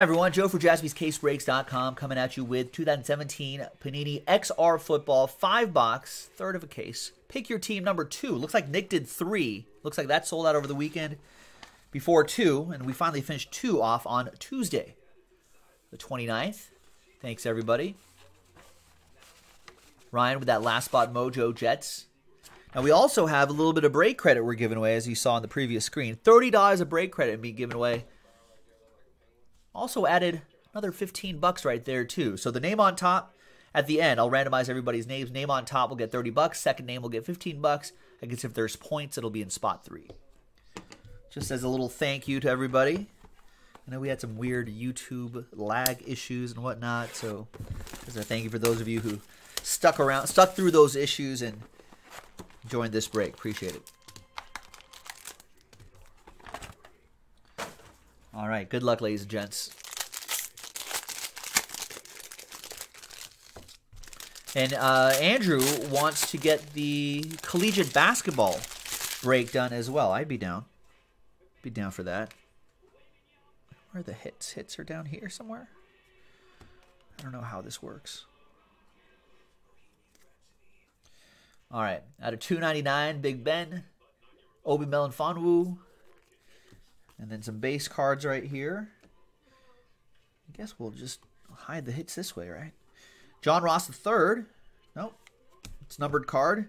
everyone, Joe for jaspyscasebreaks.com coming at you with 2017 Panini XR Football 5 box, third of a case. Pick your team number two. Looks like Nick did three. Looks like that sold out over the weekend before two, and we finally finished two off on Tuesday, the 29th. Thanks, everybody. Ryan with that last spot Mojo Jets. Now, we also have a little bit of break credit we're giving away, as you saw on the previous screen. $30 of break credit being given away also added another 15 bucks right there too. So the name on top at the end, I'll randomize everybody's names. Name on top will get 30 bucks. Second name will get 15 bucks. I guess if there's points, it'll be in spot three. Just as a little thank you to everybody. I know we had some weird YouTube lag issues and whatnot, so as a thank you for those of you who stuck around, stuck through those issues and joined this break. Appreciate it. All right. Good luck, ladies and gents. And uh, Andrew wants to get the collegiate basketball break done as well. I'd be down. Be down for that. Where are the hits? Hits are down here somewhere. I don't know how this works. All right. Out of 299, Big Ben, Obi Melifonwu, and then some base cards right here. I guess we'll just hide the hits this way, right? John Ross III. Nope. It's numbered card.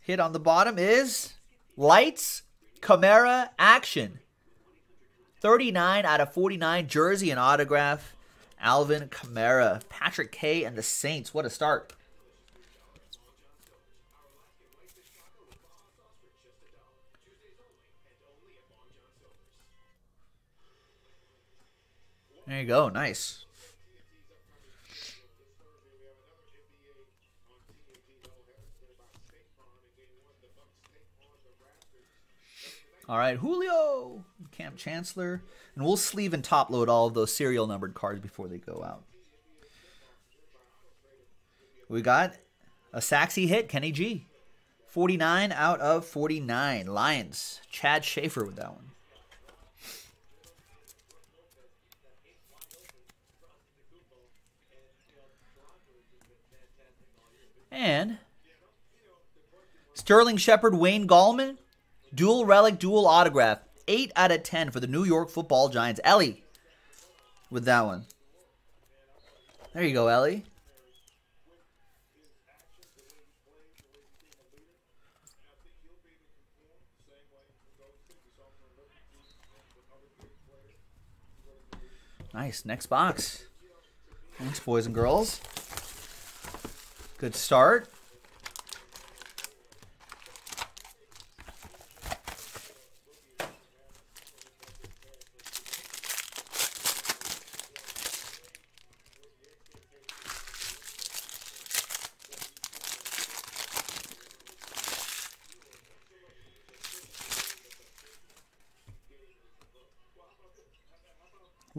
Hit on the bottom is Lights Kamara Action. 39 out of 49 jersey and autograph. Alvin Kamara. Patrick K and the Saints. What a start. There you go. Nice. All right, Julio, Kam Chancellor, and we'll sleeve and top load all of those serial numbered cards before they go out. We got a Saxy hit, Kenny G. 49 out of 49. Lions, Chad Schaefer with that one. And Sterling Shepard, Wayne Gallman, dual relic, dual autograph. 8 out of 10 for the New York football Giants. Ellie with that one. There you go, Ellie. Nice. Next box. Thanks, boys and girls. Good start.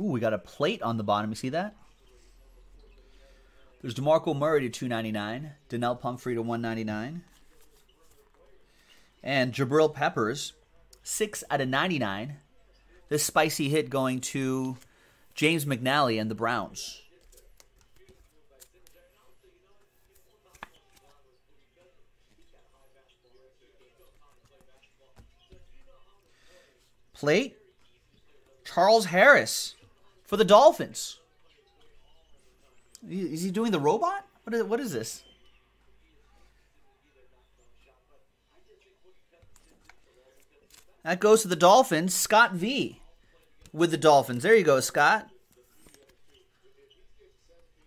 Ooh, we got a plate on the bottom. You see that? There's DeMarco Murray to 299, Donnel Pumphrey to 199, and Jabril Peppers, 6 out of 99. This spicy hit going to James McNally and the Browns. Plate, Charles Harris for the Dolphins. Is he doing the robot? What is, what is this? That goes to the Dolphins. Scott V with the Dolphins. There you go, Scott.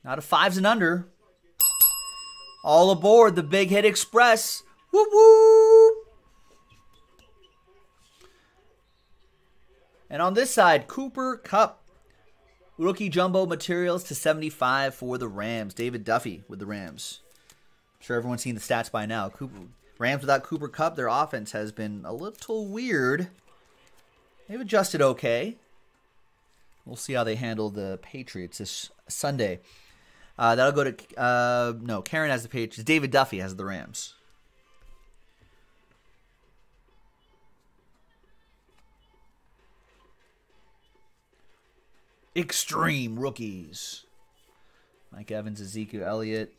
Out of fives and under. All aboard the Big Hit Express. Woo woo! And on this side, Cooper Kupp Rookie jumbo materials to 75 for the Rams. David Duffy with the Rams. I'm sure everyone's seen the stats by now. Cooper, Rams without Cooper Kupp, their offense has been a little weird. They've adjusted okay. We'll see how they handle the Patriots this Sunday. Uh, that'll go to uh, no. Karen has the Patriots. David Duffy has the Rams. Extreme rookies. Mike Evans, Ezekiel Elliott.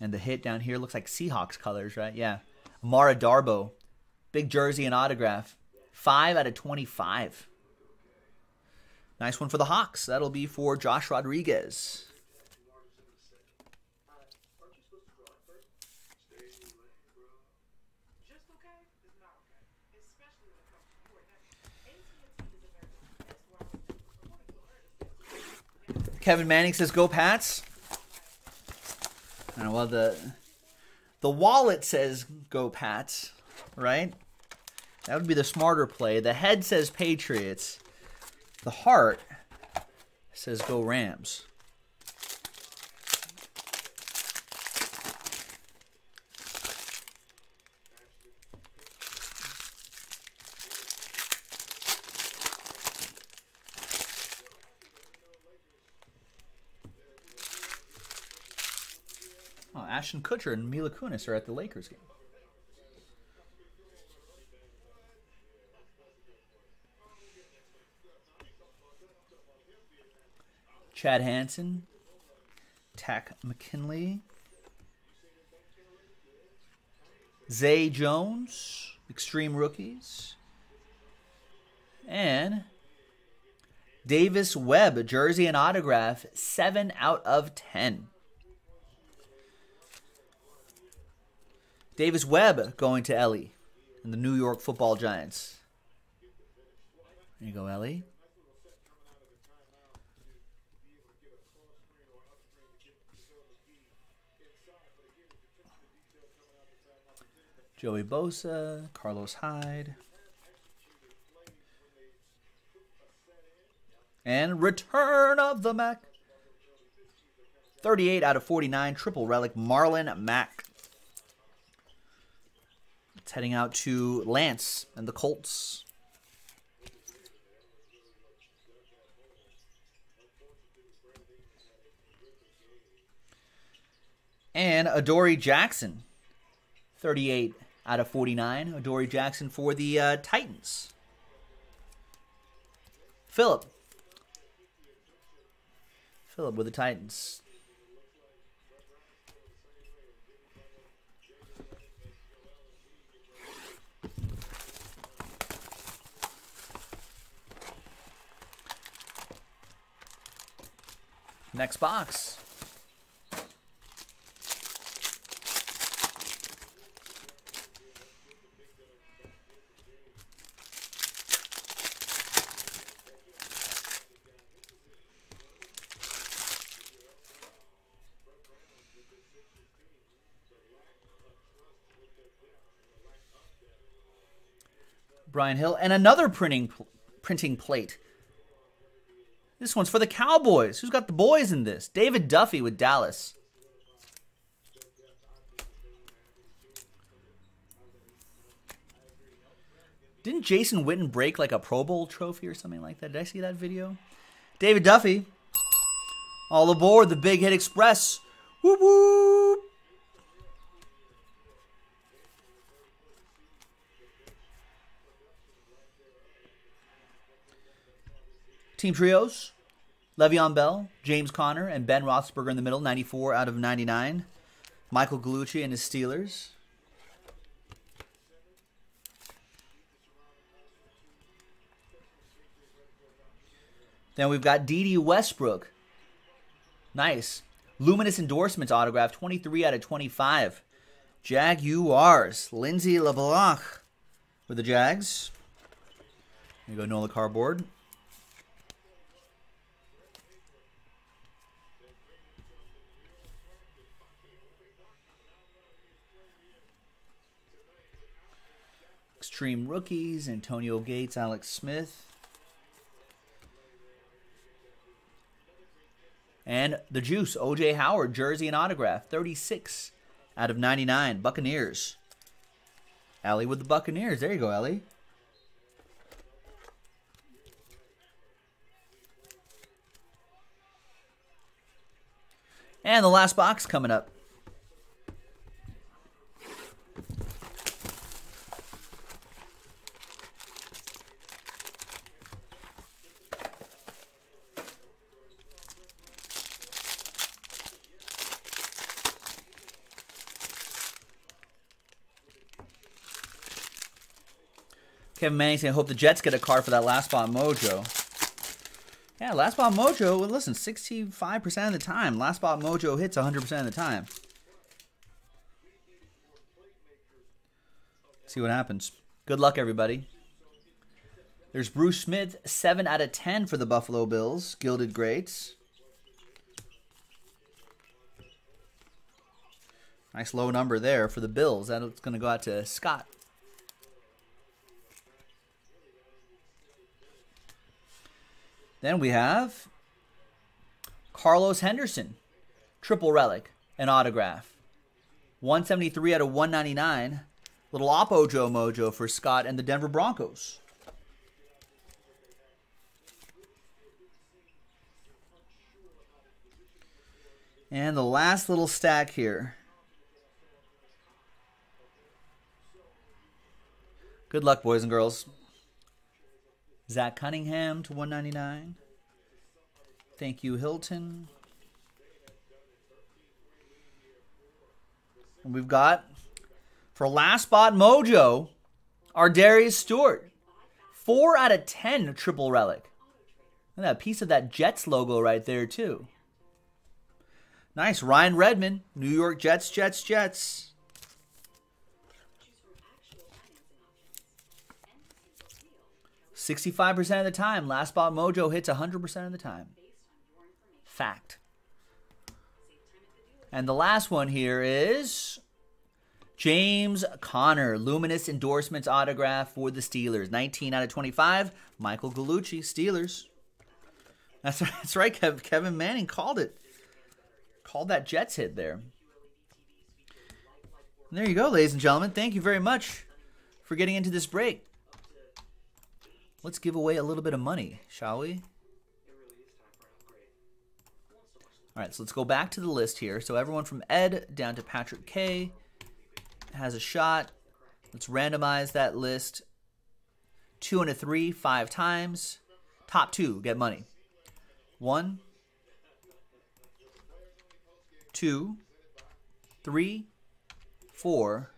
And the hit down here looks like Seahawks colors, right? Yeah. Amara Darboh. Big jersey and autograph. 5 out of 25. Nice one for the Hawks. That'll be for Josh Rodriguez. Kevin Manning says, "Go Pats." And well, the the wallet says, "Go Pats," right? That would be the smarter play. The head says Patriots. The heart says, "Go Rams." Ashton Kutcher and Mila Kunis are at the Lakers game. Chad Hansen, Takk McKinley, Zay Jones, Extreme Rookies, and Davis Webb, jersey and autograph, 7 out of 10. Davis Webb going to Ellie and the New York football giants. There you go, Ellie. Joey Bosa, Carlos Hyde. And return of the Mac. 38 out of 49, triple relic, Marlon Mack. It's heading out to Lance and the Colts. And Adoree Jackson, 38 out of 49. Adoree Jackson for the uh, Titans. Philip. Philip with the Titans. Next box. Brian Hill and another printing printing plate. This one's for the Cowboys. Who's got the boys in this? David Duffy with Dallas. Didn't Jason Witten break like a Pro Bowl trophy or something like that? Did I see that video? David Duffy. All aboard the Big Hit Express. Whoop whoop. Team trios Le'Veon Bell, James Conner, and Ben Roethlisberger in the middle, 94 out of 99. Michael Gallucci and his Steelers. Then we've got Dede Westbrook. Nice. Luminous endorsements autograph, 23 out of 25. Jaguars. Lindsay LeBlanc with the Jags. There you go, Nola cardboard. Extreme rookies, Antonio Gates, Alex Smith. And the Juice, OJ Howard, jersey and autograph, 36 out of 99. Buccaneers. Ellie with the Buccaneers. There you go, Ellie. And the last box coming up. Kevin Manning saying, hope the Jets get a card for that last spot mojo. Yeah, last spot mojo, well, listen, 65% of the time. Last spot mojo hits 100% of the time. See what happens. Good luck, everybody. There's Bruce Smith, 7 out of 10 for the Buffalo Bills. Gilded Greats. Nice low number there for the Bills. That's going to go out to Scott. Then we have Carlos Henderson, triple relic, an autograph. 173 out of 199. Little Oppo Joe Mojo for Scott and the Denver Broncos. And the last little stack here. Good luck, boys and girls. Zach Cunningham to 199. Thank you, Hilton. And we've got for last spot mojo, ArDarius Stewart. Four out of ten triple relic. And that piece of that Jets logo right there, too. Nice. Ryan Redmond, New York Jets, Jets, Jets. 65% of the time, Last Spot Mojo hits 100% of the time. Fact. And the last one here is James Conner, Luminous Endorsements autograph for the Steelers. 19 out of 25. Michael Gallucci, Steelers. That's, that's right, Kevin Manning called it. Called that Jets hit there. And there you go, ladies and gentlemen. Thank you very much for getting into this break. Let's give away a little bit of money, shall we? All right, so let's go back to the list here. So everyone from Ed down to Patrick K has a shot. Let's randomize that list. Two and a three, five times. Top two get money. One, two, three, four,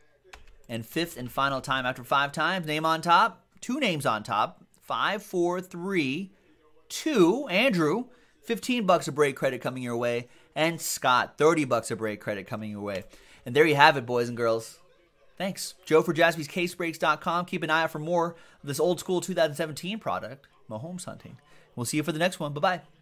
and fifth and final time after five times. Name on top. Two names on top five, four, three, two. Andrew, 15 bucks a break credit coming your way. And Scott, 30 bucks a break credit coming your way. And there you have it, boys and girls. Thanks. Joe for jaspyscasebreaks.com. Keep an eye out for more of this old school 2017 product, Mahomes Hunting. We'll see you for the next one. Bye bye.